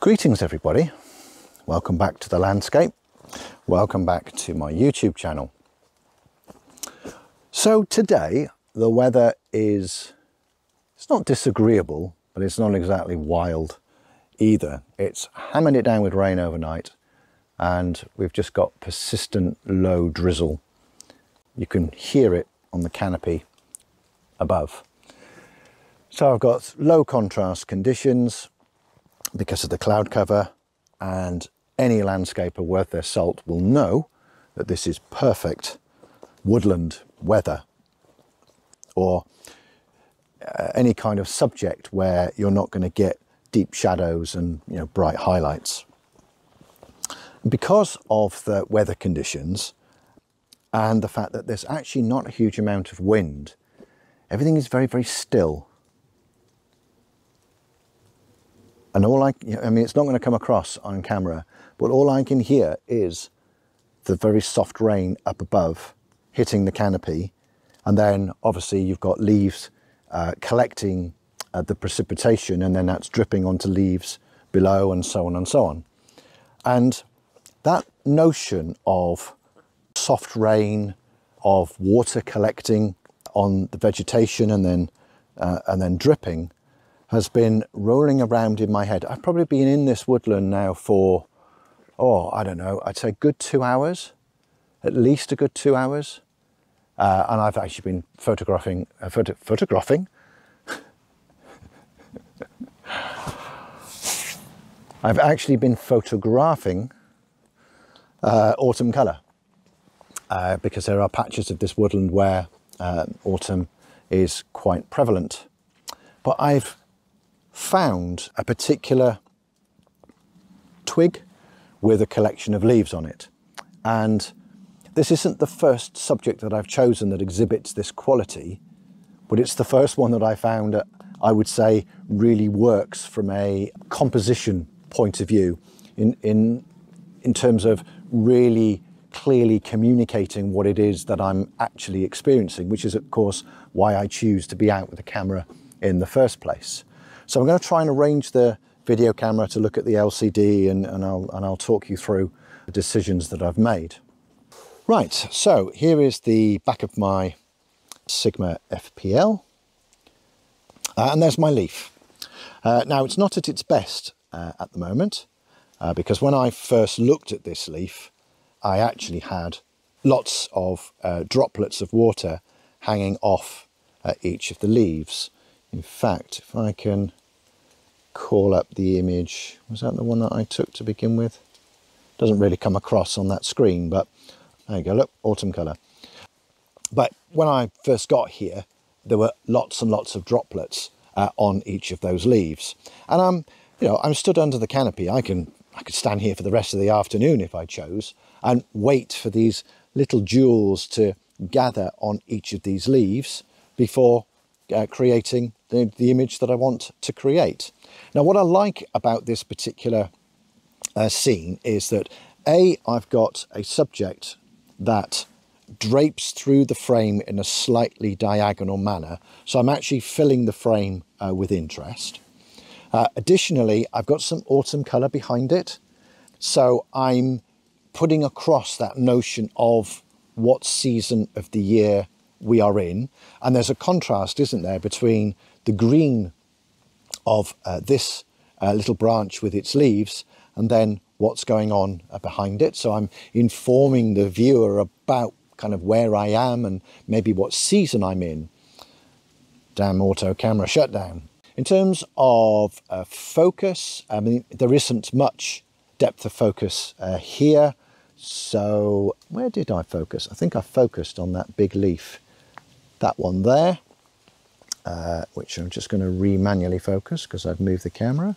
Greetings everybody, welcome back to the landscape, welcome back to my YouTube channel. So today the weather is, it's not disagreeable, but it's not exactly wild either. It's hammered it down with rain overnight and we've just got persistent low drizzle. You can hear it on the canopy above. So I've got low contrast conditions because of the cloud cover and any landscaper worth their salt will know that this is perfect woodland weather or uh, any kind of subject where you're not going to get deep shadows and you know bright highlights. Because of the weather conditions and the fact that there's actually not a huge amount of wind, everything is very, very still. And all I, I mean, it's not going to come across on camera, but all I can hear is the very soft rain up above hitting the canopy. And then obviously you've got leaves uh, collecting uh, the precipitation and then that's dripping onto leaves below and so on and so on. And that notion of soft rain, of water collecting on the vegetation and then, uh, and then dripping has been rolling around in my head. I've probably been in this woodland now for, oh, I don't know, I'd say good two hours, at least a good two hours. Uh, and I've actually been photographing, uh, photo photographing. I've actually been photographing uh, autumn colour uh, because there are patches of this woodland where uh, autumn is quite prevalent. But I've found a particular twig with a collection of leaves on it. And this isn't the first subject that I've chosen that exhibits this quality, but it's the first one that I found that I would say really works from a composition point of view in, in, in terms of really clearly communicating what it is that I'm actually experiencing, which is, of course, why I choose to be out with a camera in the first place. So I'm going to try and arrange the video camera to look at the LCD and, and, I'll, and I'll talk you through the decisions that I've made. Right, so here is the back of my Sigma FPL. Uh, and there's my leaf. Uh, now, it's not at its best uh, at the moment, uh, because when I first looked at this leaf, I actually had lots of uh, droplets of water hanging off uh, each of the leaves. In fact, if I can call up the image, was that the one that I took to begin with? Doesn't really come across on that screen, but there you go, look, autumn colour. But when I first got here, there were lots and lots of droplets uh, on each of those leaves. And I'm, you know, I'm stood under the canopy. I can, I could stand here for the rest of the afternoon if I chose and wait for these little jewels to gather on each of these leaves before uh, creating the, the, image that I want to create. Now, what I like about this particular uh, scene is that A, I've got a subject that drapes through the frame in a slightly diagonal manner. So I'm actually filling the frame uh, with interest. Uh, additionally, I've got some autumn colour behind it. So I'm putting across that notion of what season of the year we are in. And there's a contrast, isn't there, between the green of uh, this uh, little branch with its leaves and then what's going on uh, behind it. So I'm informing the viewer about kind of where I am and maybe what season I'm in. Damn auto camera shutdown. In terms of uh, focus, I mean, there isn't much depth of focus uh, here. So where did I focus? I think I focused on that big leaf, that one there, uh, which I'm just going to re-manually focus because I've moved the camera.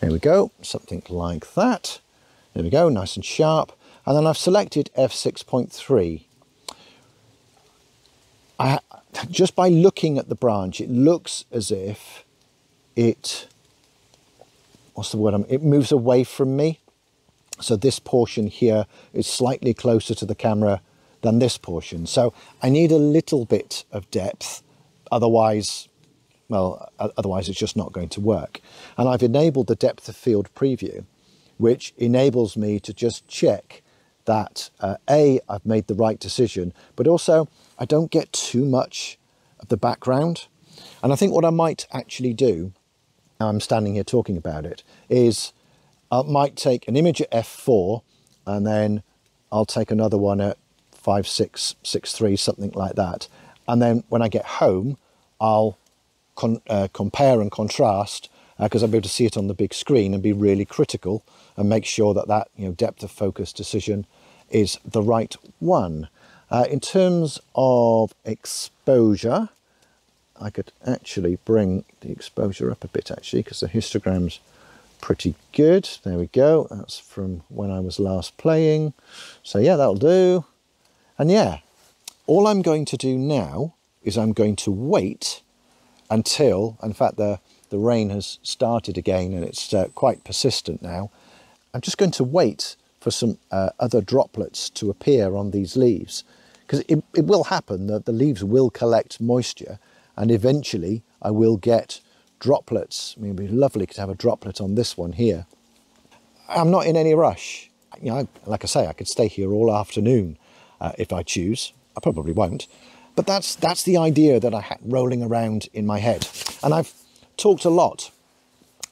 There we go, something like that. There we go, nice and sharp. And then I've selected f6.3. I, just by looking at the branch, it looks as if it, what's the word, it moves away from me. So this portion here is slightly closer to the camera than this portion. So I need a little bit of depth, otherwise well, otherwise it's just not going to work. And I've enabled the depth of field preview, which enables me to just check that uh, A, I've made the right decision, but also I don't get too much of the background. And I think what I might actually do, I'm standing here talking about it, is I might take an image at f4 and then I'll take another one at 5663, something like that. And then when I get home, I'll con uh, compare and contrast because uh, I'll be able to see it on the big screen and be really critical and make sure that that you know, depth of focus decision is the right one. Uh, in terms of exposure, I could actually bring the exposure up a bit actually because the histogram's pretty good. There we go. That's from when I was last playing. So yeah, that'll do. And yeah, all I'm going to do now is I'm going to wait until, in fact, the, the rain has started again and it's uh, quite persistent now. I'm just going to wait for some uh, other droplets to appear on these leaves because it, it will happen that the leaves will collect moisture and eventually I will get droplets. I mean, it'd be lovely to have a droplet on this one here. I'm not in any rush. You know, like I say, I could stay here all afternoon uh, if I choose. I probably won't. But that's, that's the idea that I had rolling around in my head. And I've talked a lot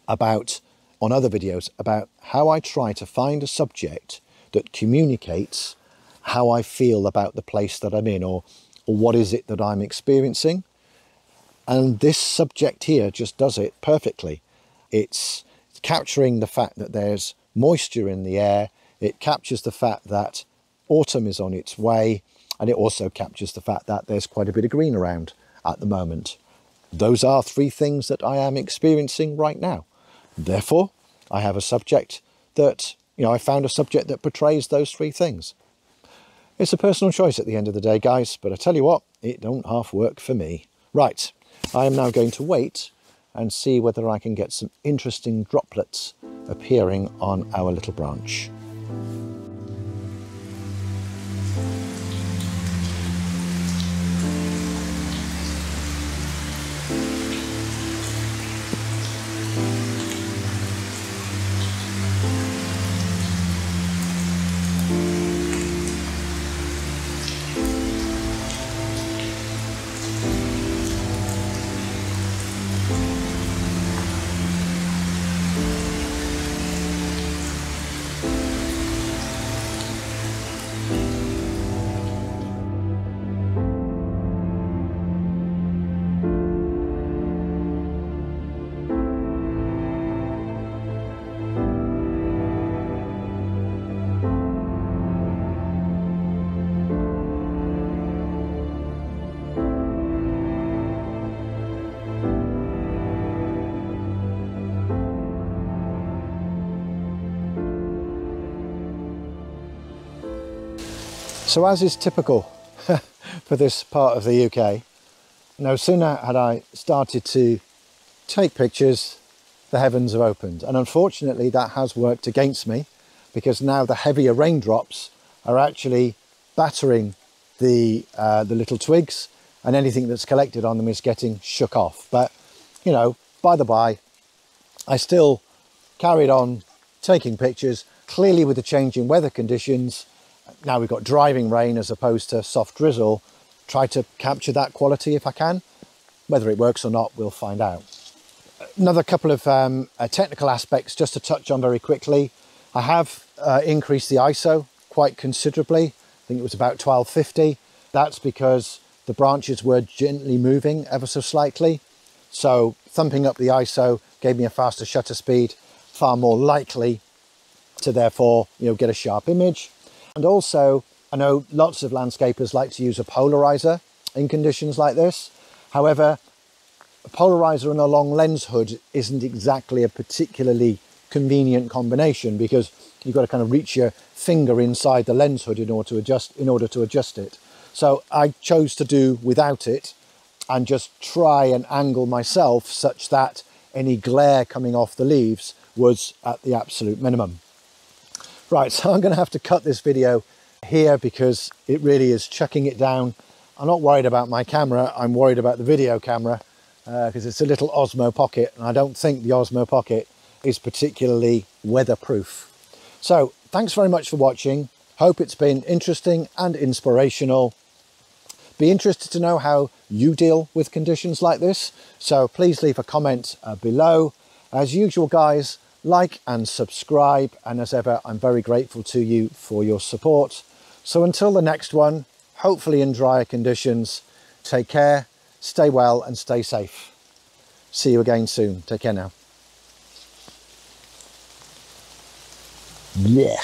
about, on other videos, about how I try to find a subject that communicates how I feel about the place that I'm in or, or what is it that I'm experiencing. And this subject here just does it perfectly. It's capturing the fact that there's moisture in the air. It captures the fact that autumn is on its way. And it also captures the fact that there's quite a bit of green around at the moment. Those are three things that I am experiencing right now. Therefore, I have a subject that, you know, I found a subject that portrays those three things. It's a personal choice at the end of the day, guys, but I tell you what, it don't half work for me. Right, I am now going to wait and see whether I can get some interesting droplets appearing on our little branch. So as is typical for this part of the UK, no sooner had I started to take pictures, the heavens have opened. And unfortunately that has worked against me because now the heavier raindrops are actually battering the, uh, the little twigs and anything that's collected on them is getting shook off. But, you know, by the by, I still carried on taking pictures, clearly with the changing weather conditions, now we've got driving rain as opposed to soft drizzle, try to capture that quality if I can. Whether it works or not, we'll find out. Another couple of um, uh, technical aspects just to touch on very quickly. I have uh, increased the ISO quite considerably. I think it was about 1250. That's because the branches were gently moving ever so slightly. So thumping up the ISO gave me a faster shutter speed, far more likely to therefore you know, get a sharp image. And also, I know lots of landscapers like to use a polarizer in conditions like this. However, a polarizer and a long lens hood isn't exactly a particularly convenient combination because you've got to kind of reach your finger inside the lens hood in order to adjust in order to adjust it. So I chose to do without it and just try and angle myself such that any glare coming off the leaves was at the absolute minimum. Right, so I'm going to have to cut this video here because it really is chucking it down. I'm not worried about my camera, I'm worried about the video camera because uh, it's a little Osmo Pocket and I don't think the Osmo Pocket is particularly weatherproof. So thanks very much for watching. Hope it's been interesting and inspirational. Be interested to know how you deal with conditions like this. So please leave a comment uh, below. As usual, guys, like and subscribe. And as ever, I'm very grateful to you for your support. So until the next one, hopefully in drier conditions, take care, stay well and stay safe. See you again soon. Take care now. Yeah.